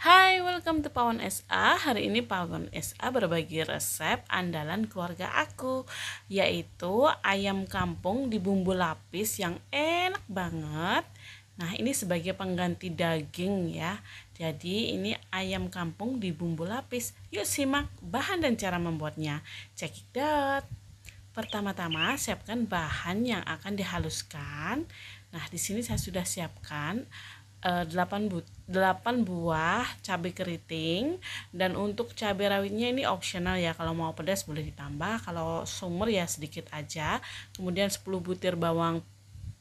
Hai, welcome to Pawon SA. Hari ini Pawon SA berbagi resep andalan keluarga aku, yaitu ayam kampung di bumbu lapis yang enak banget. Nah, ini sebagai pengganti daging ya. Jadi, ini ayam kampung di bumbu lapis. Yuk simak bahan dan cara membuatnya. Check it out. Pertama-tama siapkan bahan yang akan dihaluskan. Nah, di sini saya sudah siapkan 8, eh, bu 8 buah cabai keriting. Dan untuk cabai rawitnya ini opsional ya. Kalau mau pedas boleh ditambah. Kalau sumber ya sedikit aja. Kemudian 10 butir bawang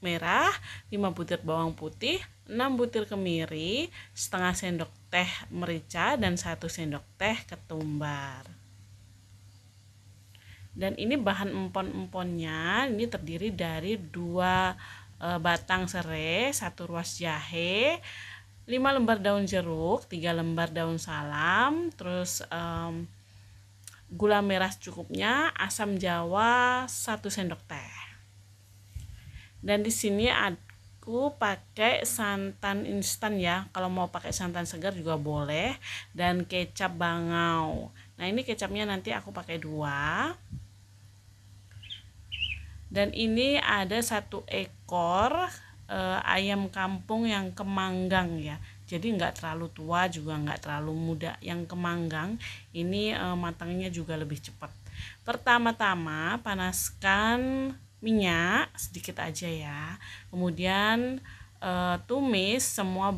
merah 5 butir bawang putih 6 butir kemiri setengah sendok teh merica dan 1 sendok teh ketumbar. Dan ini bahan empon-emponnya. Ini terdiri dari dua e, batang serai, satu ruas jahe, 5 lembar daun jeruk, 3 lembar daun salam, terus um, gula merah secukupnya, asam jawa 1 sendok teh. Dan di sini aku pakai santan instan ya. Kalau mau pakai santan segar juga boleh dan kecap bangau. Nah, ini kecapnya nanti aku pakai dua dan ini ada satu ekor e, ayam kampung yang kemanggang ya. Jadi nggak terlalu tua juga nggak terlalu muda yang kemanggang. Ini e, matangnya juga lebih cepat. Pertama-tama panaskan minyak sedikit aja ya. Kemudian e, tumis semua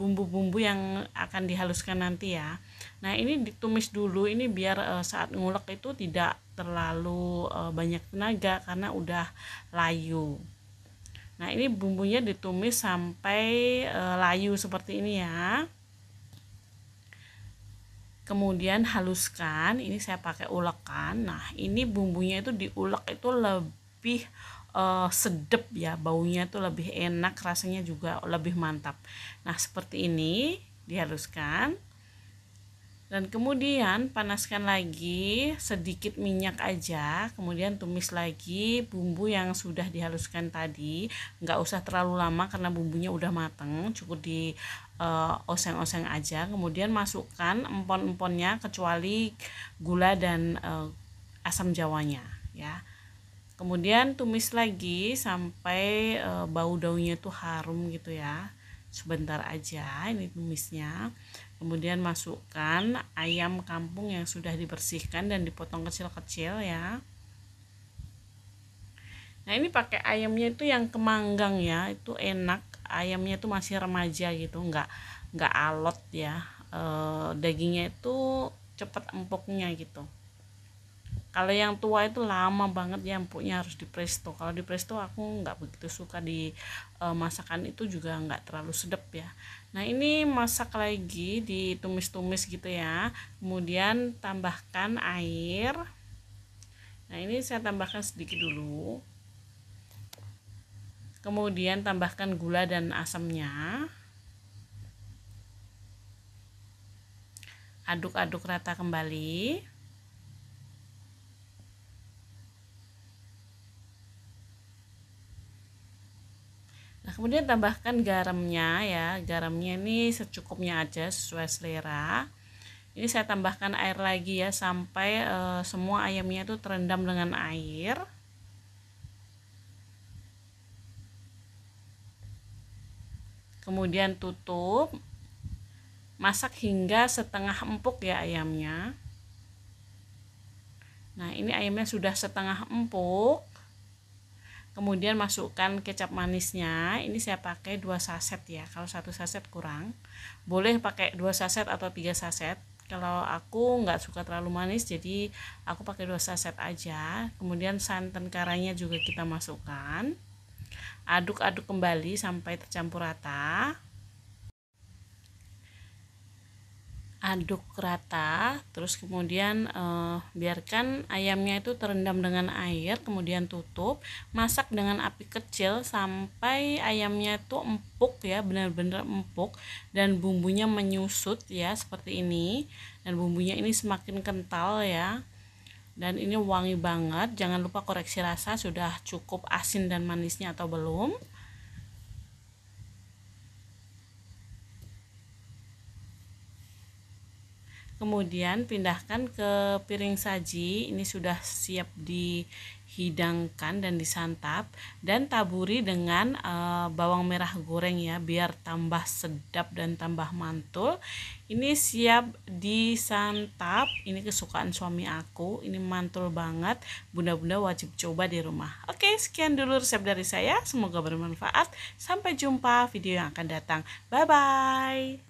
bumbu-bumbu yang akan dihaluskan nanti ya. Nah ini ditumis dulu ini biar e, saat ngulek itu tidak terlalu uh, banyak tenaga karena udah layu. Nah ini bumbunya ditumis sampai uh, layu seperti ini ya. Kemudian haluskan ini saya pakai ulekan. Nah ini bumbunya itu diulek itu lebih uh, sedep ya baunya itu lebih enak rasanya juga lebih mantap. Nah seperti ini dihaluskan dan kemudian panaskan lagi sedikit minyak aja kemudian tumis lagi bumbu yang sudah dihaluskan tadi. Nggak usah terlalu lama karena bumbunya udah mateng cukup di uh, oseng-oseng aja. Kemudian masukkan empon-emponnya kecuali gula dan uh, asam jawanya ya kemudian tumis lagi sampai uh, bau daunnya tuh harum gitu ya. Sebentar aja ini tumisnya. Kemudian masukkan ayam kampung yang sudah dibersihkan dan dipotong kecil-kecil ya. Nah ini pakai ayamnya itu yang kemanggang ya. Itu enak. Ayamnya itu masih remaja gitu. Nggak nggak alot ya. E, dagingnya itu cepat empuknya gitu kalau yang tua itu lama banget ya empuknya harus di presto. Kalau di presto aku nggak begitu suka di e, masakan itu juga nggak terlalu sedap ya. Nah ini masak lagi ditumis-tumis gitu ya. Kemudian tambahkan air. Nah ini saya tambahkan sedikit dulu. Kemudian tambahkan gula dan asamnya. Aduk-aduk rata kembali kemudian tambahkan garamnya ya. Garamnya ini secukupnya aja sesuai selera. Ini saya tambahkan air lagi ya sampai e, semua ayamnya itu terendam dengan air. Kemudian tutup. Masak hingga setengah empuk ya ayamnya. Nah, ini ayamnya sudah setengah empuk kemudian masukkan kecap manisnya. Ini saya pakai dua saset ya. Kalau satu saset kurang boleh pakai dua saset atau tiga saset. Kalau aku nggak suka terlalu manis jadi aku pakai dua saset aja. Kemudian santan karanya juga kita masukkan. Aduk-aduk kembali sampai tercampur rata aduk rata terus kemudian eh, biarkan ayamnya itu terendam dengan air kemudian tutup masak dengan api kecil sampai ayamnya itu empuk ya benar-benar empuk dan bumbunya menyusut ya seperti ini. Dan bumbunya ini semakin kental ya. Dan ini wangi banget jangan lupa koreksi rasa sudah cukup asin dan manisnya atau belum kemudian pindahkan ke piring saji. Ini sudah siap dihidangkan dan disantap. Dan taburi dengan e, bawang merah goreng ya biar tambah sedap dan tambah mantul. Ini siap disantap. Ini kesukaan suami aku. Ini mantul banget. Bunda-bunda wajib coba di rumah. Oke sekian dulu resep dari saya. Semoga bermanfaat. Sampai jumpa video yang akan datang. Bye bye